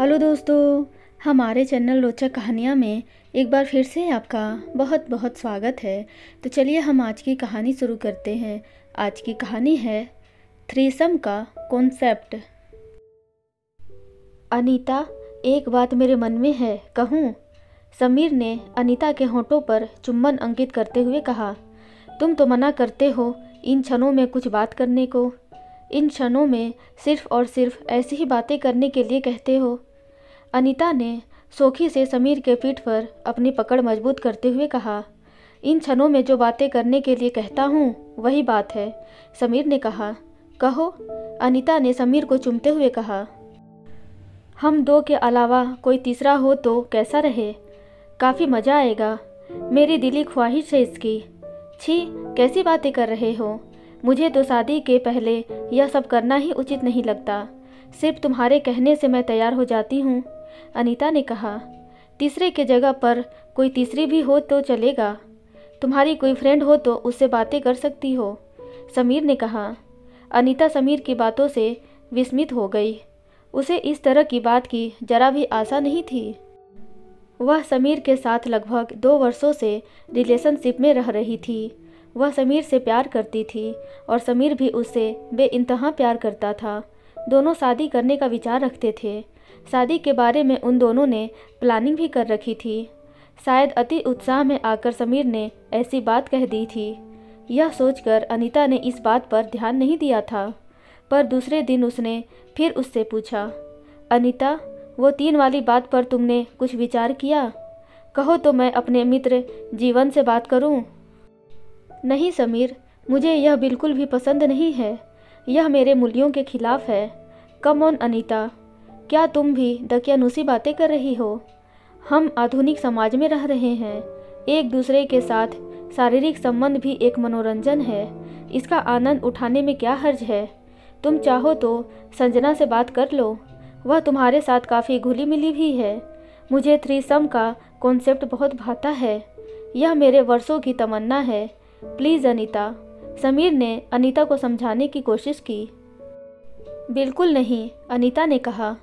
Hello दोस्तों, हमारे channel रोचक कहानियाँ में एक बार फिर से आपका बहुत बहुत स्वागत है। तो चलिए हम आज की कहानी शुरू करते हैं। आज की कहानी है थ्रीसम का कॉन्सेप्ट। अनीता, एक बात मेरे मन में है, कहूँ। समीर ने अनीता के होठों पर चुम्बन अंकित करते हुए कहा, तुम तो मना करते हो इन क्षणों में कुछ बात करने को। इन क्षणों में सिर्फ़ और सिर्फ़ ऐसी ही बातें करने के लिए कहते हो। अनीता ने सोखी से समीर के पीठ पर अपनी पकड़ मज़बूत करते हुए कहा, इन क्षणों में जो बातें करने के लिए कहता हूँ, वही बात है, समीर ने कहा। कहो, अनीता ने समीर को चुमते हुए कहा। हम दो के अलावा कोई तीसरा हो तो कैसा रहे? काफ़ी मज़ा आएगा। मेरी दिली ख्वाहिश है इसकी। छी, कैसी बातें कर रहे हो? मुझे तो शादी के पहले यह सब करना ही उचित नहीं लगता। सिर्फ़ तुम्हारे कहने से मैं तैयार हो जाती हूँ। अनीता ने कहा, तीसरे के जगह पर कोई तीसरी भी हो तो चलेगा। तुम्हारी कोई फ्रेंड हो तो उससे बातें कर सकती हो। समीर ने कहा। अनीता समीर की बातों से विस्मित हो गई। उसे इस तरह की बात की जरा भी आशा नहीं थी। वह समीर के साथ लगभग दो वर्षों से रिलेशनशिप में रह रही थी। वह समीर से प्यार करती थी और समीर भी उससे बेइंतहा प्यार करता था। दोनों शादी करने का विचार रखते थे। शादी के बारे में उन दोनों ने प्लानिंग भी कर रखी थी। शायद अति उत्साह में आकर समीर ने ऐसी बात कह दी थी। यह सोचकर अनीता ने इस बात पर ध्यान नहीं दिया था, पर दूसरे दिन उसने फिर उससे पूछा, अनीता, वो तीन वाली बात पर तुमने कुछ विचार किया? कहो तो मैं अपने मित्र जीवन से बात करूँ? नहीं समीर, मुझे यह बिल्कुल भी पसंद नहीं है। यह मेरे मूल्यों के खिलाफ है। Come on Anita. क्या तुम भी दकियानुसी बातें कर रही हो? हम आधुनिक समाज में रह रहे हैं। एक दूसरे के साथ शारीरिक संबंध भी एक मनोरंजन है। इसका आनंद उठाने में क्या हर्ज है? तुम चाहो तो संजना से बात कर लो। वह तुम्हारे साथ काफ़ी घुली मिली भी है। मुझे थ्रीसम का कॉन्सेप्ट बहुत भाता है। यह मेरे वर्षों की तमन्ना है। प्लीज़ अनीता, समीर ने अनीता को समझाने की कोशिश की। बिल्कुल नहीं, अनीता ने कहा।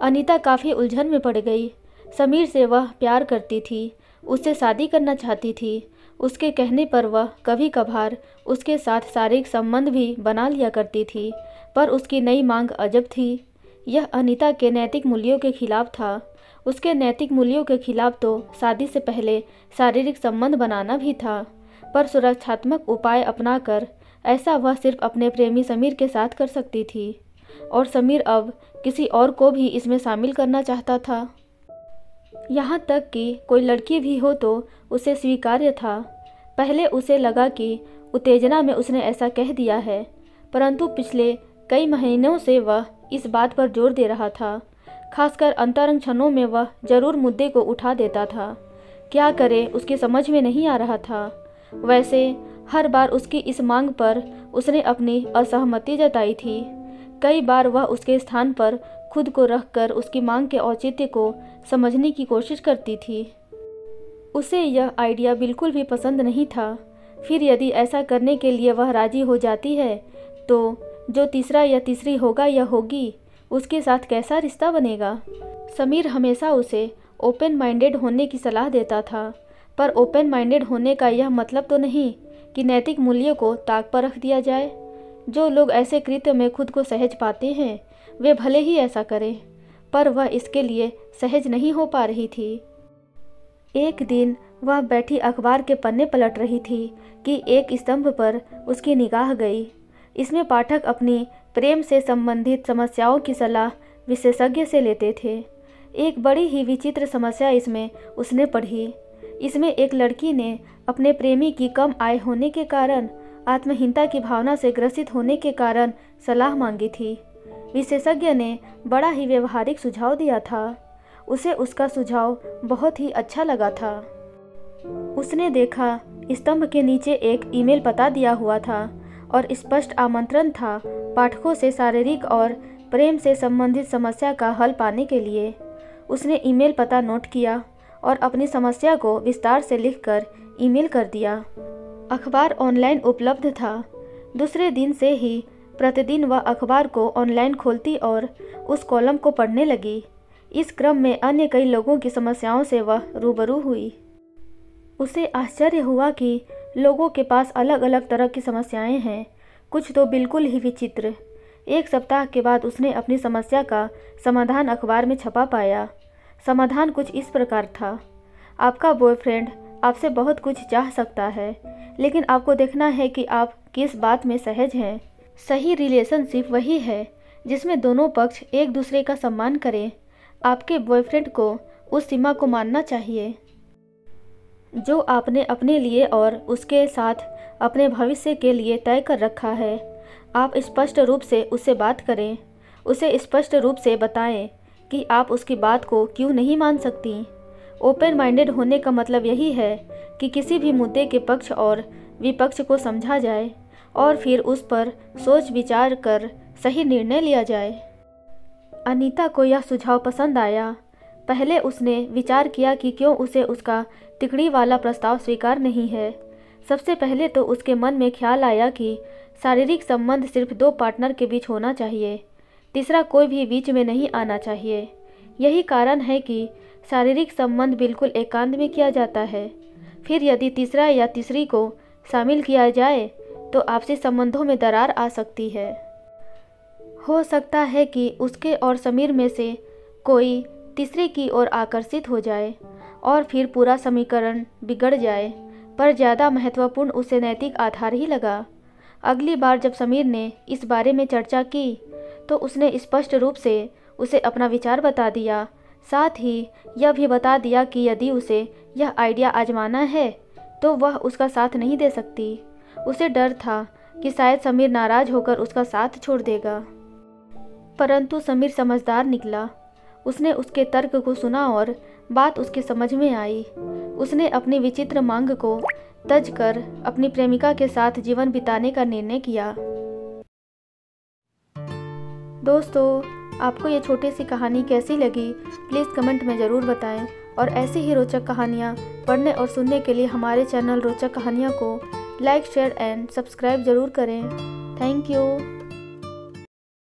अनीता काफ़ी उलझन में पड़ गई। समीर से वह प्यार करती थी, उससे शादी करना चाहती थी। उसके कहने पर वह कभी कभार उसके साथ शारीरिक संबंध भी बना लिया करती थी, पर उसकी नई मांग अजब थी। यह अनीता के नैतिक मूल्यों के खिलाफ था। उसके नैतिक मूल्यों के खिलाफ तो शादी से पहले शारीरिक संबंध बनाना भी था, पर सुरक्षात्मक उपाय अपनाकर ऐसा वह सिर्फ़ अपने प्रेमी समीर के साथ कर सकती थी। और समीर अब किसी और को भी इसमें शामिल करना चाहता था। यहाँ तक कि कोई लड़की भी हो तो उसे स्वीकार्य था। पहले उसे लगा कि उत्तेजना में उसने ऐसा कह दिया है, परंतु पिछले कई महीनों से वह इस बात पर ज़ोर दे रहा था। खासकर अंतरंग क्षणों में वह ज़रूर मुद्दे को उठा देता था। क्या करे, उसकी समझ में नहीं आ रहा था। वैसे, हर बार उसकी इस मांग पर उसने अपनी असहमति जताई थी। कई बार वह उसके स्थान पर खुद को रखकर उसकी मांग के औचित्य को समझने की कोशिश करती थी। उसे यह आइडिया बिल्कुल भी पसंद नहीं था। फिर यदि ऐसा करने के लिए वह राज़ी हो जाती है तो जो तीसरा या तीसरी होगा या होगी, उसके साथ कैसा रिश्ता बनेगा? समीर हमेशा उसे ओपन माइंडेड होने की सलाह देता था, पर ओपन माइंडेड होने का यह मतलब तो नहीं कि नैतिक मूल्यों को ताक पर रख दिया जाए। जो लोग ऐसे कृत्य में खुद को सहज पाते हैं, वे भले ही ऐसा करें, पर वह इसके लिए सहज नहीं हो पा रही थी। एक दिन वह बैठी अखबार के पन्ने पलट रही थी कि एक स्तंभ पर उसकी निगाह गई। इसमें पाठक अपनी प्रेम से संबंधित समस्याओं की सलाह विशेषज्ञ से लेते थे। एक बड़ी ही विचित्र समस्या इसमें उसने पढ़ी। इसमें एक लड़की ने अपने प्रेमी की कम आय होने के कारण आत्महीनता की भावना से ग्रसित होने के कारण सलाह मांगी थी। विशेषज्ञ ने बड़ा ही व्यवहारिक सुझाव दिया था। उसे उसका सुझाव बहुत ही अच्छा लगा था। उसने देखा, स्तंभ के नीचे एक ईमेल पता दिया हुआ था और स्पष्ट आमंत्रण था पाठकों से शारीरिक और प्रेम से संबंधित समस्या का हल पाने के लिए। उसने ईमेल पता नोट किया और अपनी समस्या को विस्तार से लिखकर ईमेल कर दिया। अखबार ऑनलाइन उपलब्ध था। दूसरे दिन से ही प्रतिदिन वह अखबार को ऑनलाइन खोलती और उस कॉलम को पढ़ने लगी। इस क्रम में अन्य कई लोगों की समस्याओं से वह रूबरू हुई। उसे आश्चर्य हुआ कि लोगों के पास अलग अलग तरह की समस्याएँ हैं। कुछ तो बिल्कुल ही विचित्र। एक सप्ताह के बाद उसने अपनी समस्या का समाधान अखबार में छपा पाया। समाधान कुछ इस प्रकार था। आपका बॉयफ्रेंड आपसे बहुत कुछ चाह सकता है। लेकिन आपको देखना है कि आप किस बात में सहज हैं। सही रिलेशनशिप वही है, जिसमें दोनों पक्ष एक दूसरे का सम्मान करें। आपके बॉयफ्रेंड को उस सीमा को मानना चाहिए, जो आपने अपने लिए और उसके साथ अपने भविष्य के लिए तय कर रखा है। आप स्पष्ट रूप से उससे बात करें, उसे स्पष्ट रूप से बताएँ कि आप उसकी बात को क्यों नहीं मान सकती। ओपन माइंडेड होने का मतलब यही है कि किसी भी मुद्दे के पक्ष और विपक्ष को समझा जाए और फिर उस पर सोच विचार कर सही निर्णय लिया जाए। अनीता को यह सुझाव पसंद आया। पहले उसने विचार किया कि क्यों उसे उसका तिकड़ी वाला प्रस्ताव स्वीकार नहीं है। सबसे पहले तो उसके मन में ख्याल आया कि शारीरिक संबंध सिर्फ़ दो पार्टनर के बीच होना चाहिए, तीसरा कोई भी बीच में नहीं आना चाहिए। यही कारण है कि शारीरिक संबंध बिल्कुल एकांत में किया जाता है। फिर यदि तीसरा या तीसरी को शामिल किया जाए तो आपसी संबंधों में दरार आ सकती है। हो सकता है कि उसके और समीर में से कोई तीसरे की ओर आकर्षित हो जाए और फिर पूरा समीकरण बिगड़ जाए, पर ज़्यादा महत्वपूर्ण उसे नैतिक आधार ही लगा। अगली बार जब समीर ने इस बारे में चर्चा की तो उसने स्पष्ट रूप से उसे अपना विचार बता दिया, साथ ही यह भी बता दिया कि यदि उसे यह आइडिया आजमाना है तो वह उसका साथ नहीं दे सकती। उसे डर था कि शायद समीर नाराज़ होकर उसका साथ छोड़ देगा। परंतु समीर समझदार निकला। उसने उसके तर्क को सुना और बात उसके समझ में आई। उसने अपनी विचित्र मांग को तज कर अपनी प्रेमिका के साथ जीवन बिताने का निर्णय किया। दोस्तों, आपको ये छोटी सी कहानी कैसी लगी प्लीज़ कमेंट में ज़रूर बताएँ। और ऐसी ही रोचक कहानियाँ पढ़ने और सुनने के लिए हमारे चैनल रोचक कहानियाँ को लाइक, शेयर एंड सब्सक्राइब ज़रूर करें। Thank you.